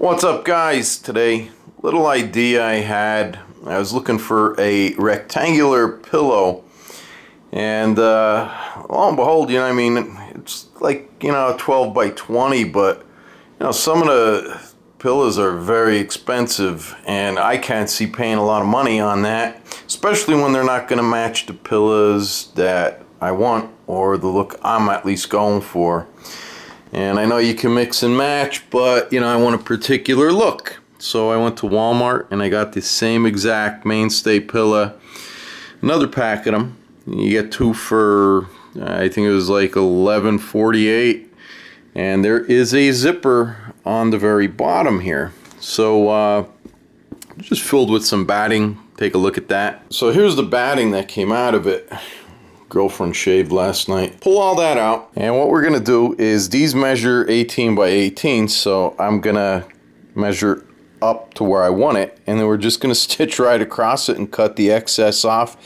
What's up guys? Today, little idea I had. I was looking for a rectangular pillow and uh, lo and behold, you know, I mean, it's like, you know, 12 by 20, but, you know, some of the pillows are very expensive and I can't see paying a lot of money on that, especially when they're not going to match the pillows that I want or the look I'm at least going for. And I know you can mix and match, but you know, I want a particular look. So I went to Walmart and I got the same exact mainstay pillow. Another pack of them. You get two for, I think it was like 11.48. And there is a zipper on the very bottom here. So uh, just filled with some batting. Take a look at that. So here's the batting that came out of it girlfriend shaved last night. Pull all that out. And what we're gonna do is these measure 18 by 18, so I'm gonna measure up to where I want it, and then we're just gonna stitch right across it and cut the excess off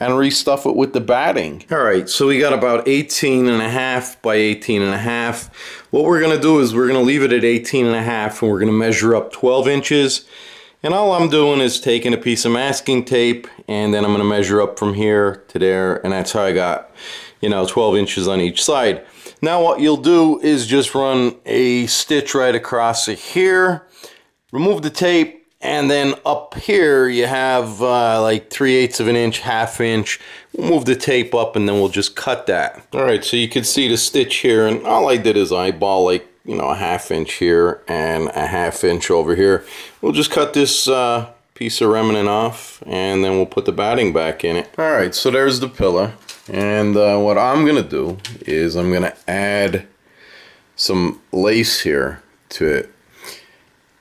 and restuff it with the batting. All right, so we got about 18 and a half by 18 and a half. What we're gonna do is we're gonna leave it at 18 and a half and we're gonna measure up 12 inches and all I'm doing is taking a piece of masking tape and then I'm going to measure up from here to there and that's how I got, you know, 12 inches on each side. Now what you'll do is just run a stitch right across here, remove the tape, and then up here you have uh, like 3 eighths of an inch, half inch. We'll move the tape up and then we'll just cut that. Alright, so you can see the stitch here and all I did is eyeball like you know, a half inch here and a half inch over here. We'll just cut this uh, piece of remnant off and then we'll put the batting back in it. All right, so there's the pillow. And uh, what I'm gonna do is I'm gonna add some lace here to it.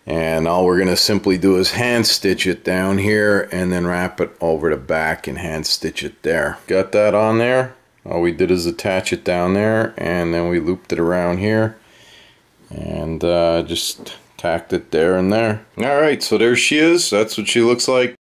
And all we're gonna simply do is hand stitch it down here and then wrap it over the back and hand stitch it there. Got that on there? All we did is attach it down there and then we looped it around here and uh, just tacked it there and there. All right, so there she is. That's what she looks like.